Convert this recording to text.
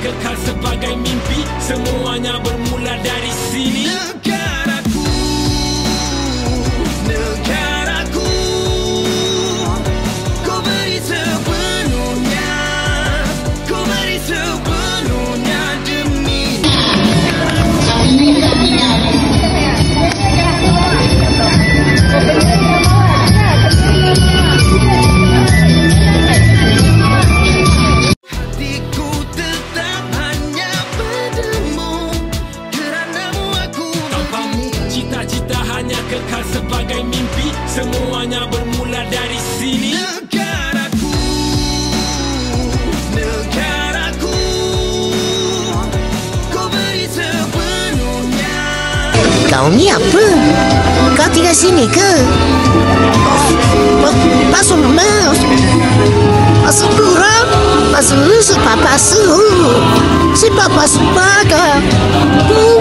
kekal sebagai mimpi. Semuanya bermula dari sini. Semuanya bermula dari sini. Negaraku Negaraku Kau beri sepenuhnya. Kau ni apa? Kau tinggal sini ke? Pasal mas Pasal kurang Pasal lu si papa su Si papa Apa dia